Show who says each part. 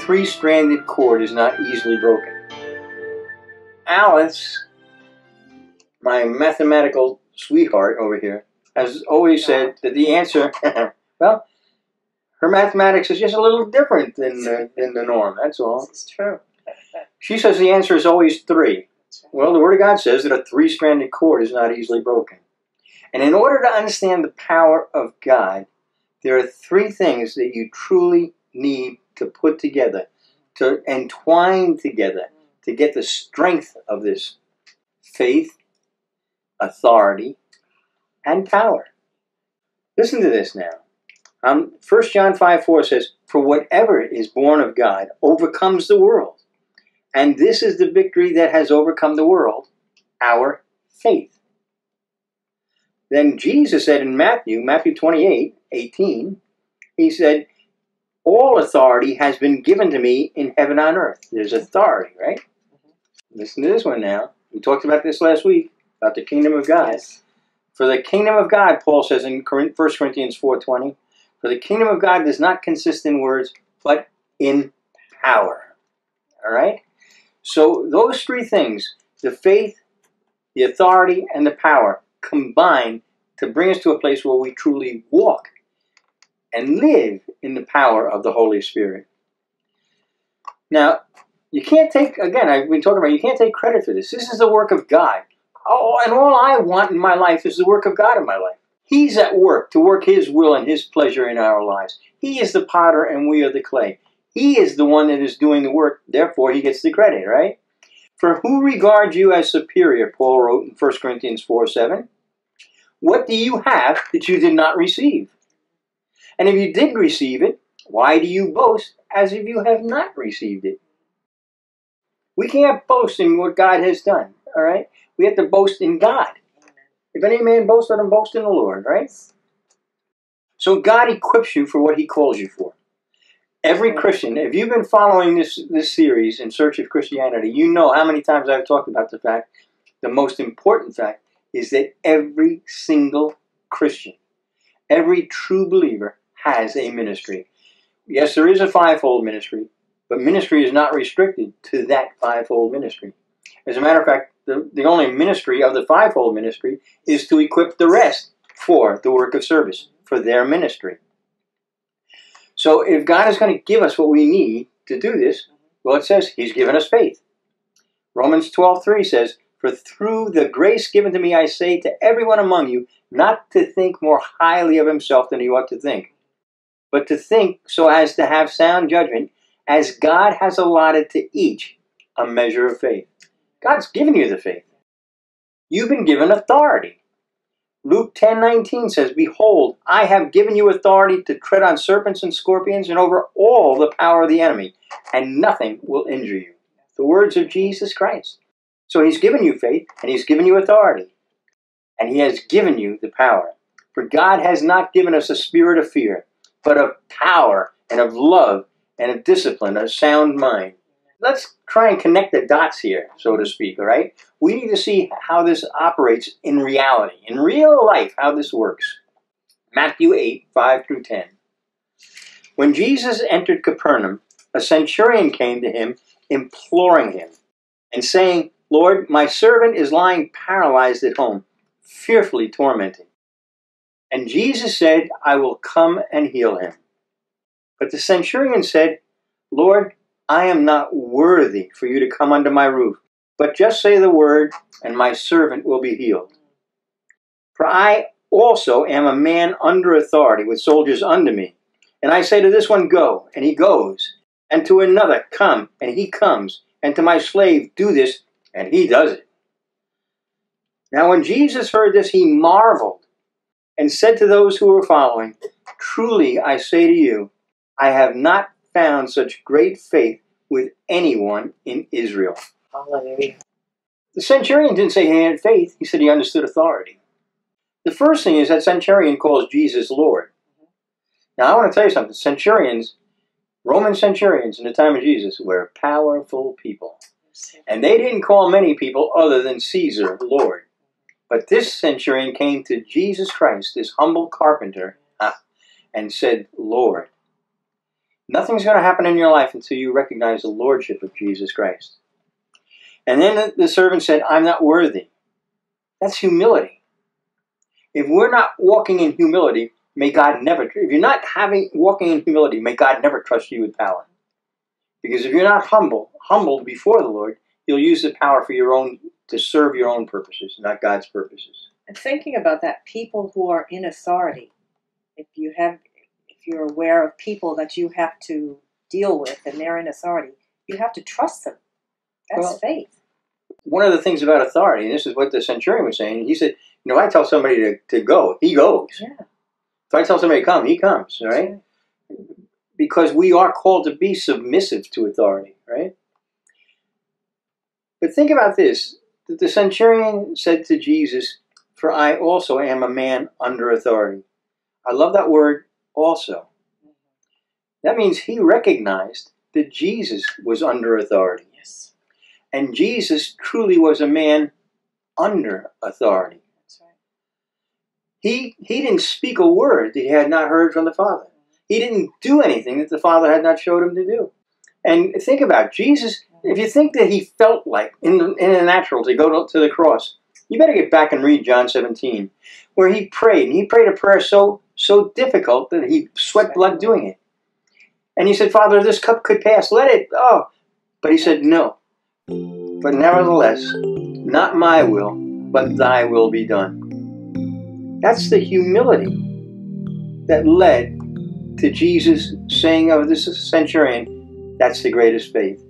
Speaker 1: three stranded cord is not easily broken. Alice, my mathematical sweetheart over here, has always said that the answer, well, her mathematics is just a little different than the, than the norm, that's all.
Speaker 2: It's true.
Speaker 1: She says the answer is always three. Well, the Word of God says that a three stranded cord is not easily broken. And in order to understand the power of God, there are three things that you truly need put together, to entwine together, to get the strength of this faith, authority, and power. Listen to this now. Um, 1 John 5 4 says, For whatever is born of God overcomes the world. And this is the victory that has overcome the world, our faith. Then Jesus said in Matthew, Matthew 28 18, he said, All authority has been given to me in heaven and earth. There's authority, right? Mm-hmm. Listen to this one now. We talked about this last week, about the kingdom of God.
Speaker 2: Yes.
Speaker 1: For the kingdom of God, Paul says in 1 Corinthians 4.20, for the kingdom of God does not consist in words, but in power. All right? So those three things, the faith, the authority, and the power, combine to bring us to a place where we truly walk and live in the power of the Holy Spirit. Now, you can't take, again, I've been talking about, you can't take credit for this. This is the work of God. Oh, and all I want in my life is the work of God in my life. He's at work to work His will and His pleasure in our lives. He is the potter and we are the clay. He is the one that is doing the work, therefore He gets the credit, right? For who regards you as superior, Paul wrote in 1 Corinthians 4 7. What do you have that you did not receive? And if you did receive it, why do you boast as if you have not received it? We can't boast in what God has done, all right? We have to boast in God. If any man boast, let him boast in the Lord, right? So God equips you for what he calls you for. Every Christian, if you've been following this, this series in search of Christianity, you know how many times I've talked about the fact, the most important fact, is that every single Christian, every true believer has a ministry. Yes, there is a fivefold ministry, but ministry is not restricted to that fivefold ministry. As a matter of fact, the, the only ministry of the fivefold ministry is to equip the rest for the work of service, for their ministry. So if God is going to give us what we need to do this, well, it says He's given us faith. Romans 12:3 says, For through the grace given to me, I say to everyone among you, not to think more highly of himself than he ought to think, but to think so as to have sound judgment, as God has allotted to each a measure of faith. God's given you the faith. You've been given authority. Luke 10:19 says, "Behold, I have given you authority to tread on serpents and scorpions and over all the power of the enemy, and nothing will injure you." The words of Jesus Christ. So he's given you faith and he's given you authority. And he has given you the power. For God has not given us a spirit of fear, but of power and of love and of discipline, a sound mind. Let's try and connect the dots here, so to speak, all right? We need to see how this operates in reality, in real life, how this works. Matthew 8, 5 through 10. When Jesus entered Capernaum, a centurion came to him, imploring him, and saying, Lord, my servant is lying paralyzed at home, fearfully tormented. And Jesus said, I will come and heal him. But the centurion said, Lord, I am not worthy for you to come under my roof, but just say the word, and my servant will be healed. For I also am a man under authority, with soldiers under me. And I say to this one, Go, and he goes, and to another, Come, and he comes, and to my slave, Do this, and he does it. Now, when Jesus heard this, he marveled and said to those who were following, Truly I say to you, I have not found such great faith with anyone in Israel.
Speaker 2: Hallelujah.
Speaker 1: The centurion didn't say he had faith, he said he understood authority. The first thing is that centurion calls Jesus Lord. Now, I want to tell you something. Centurions, Roman centurions in the time of Jesus, were powerful people. And they didn't call many people other than Caesar Lord. But this centurion came to Jesus Christ, this humble carpenter, and said, Lord. Nothing's going to happen in your life until you recognize the lordship of Jesus Christ. And then the servant said, I'm not worthy. That's humility. If we're not walking in humility, may God never, if you're not having walking in humility, may God never trust you with power. Because if you're not humble, humbled before the Lord, you'll use the power for your own, to serve your own purposes, not God's purposes.
Speaker 2: And thinking about that, people who are in authority, if you have, if you're aware of people that you have to deal with and they're in authority, you have to trust them. That's
Speaker 1: Well,
Speaker 2: faith.
Speaker 1: One of the things about authority, and this is what the centurion was saying, he said, you know, I tell somebody to, to go, he goes.
Speaker 2: Yeah.
Speaker 1: If I tell somebody to come, he comes, right? because we are called to be submissive to authority, right? But think about this that the centurion said to Jesus, For I also am a man under authority. I love that word also. That means he recognized that Jesus was under authority.
Speaker 2: Yes,
Speaker 1: And Jesus truly was a man under authority.
Speaker 2: that's right.
Speaker 1: He, he didn't speak a word that he had not heard from the Father. He didn't do anything that the Father had not showed him to do. And think about it. Jesus. If you think that he felt like in the, in the natural to go to, to the cross, you better get back and read John 17, where he prayed. And he prayed a prayer so so difficult that he sweat blood doing it. And he said, "Father, this cup could pass. Let it." Oh, but he said, "No." But nevertheless, not my will, but Thy will be done. That's the humility that led to Jesus saying of this centurion, that's the greatest faith.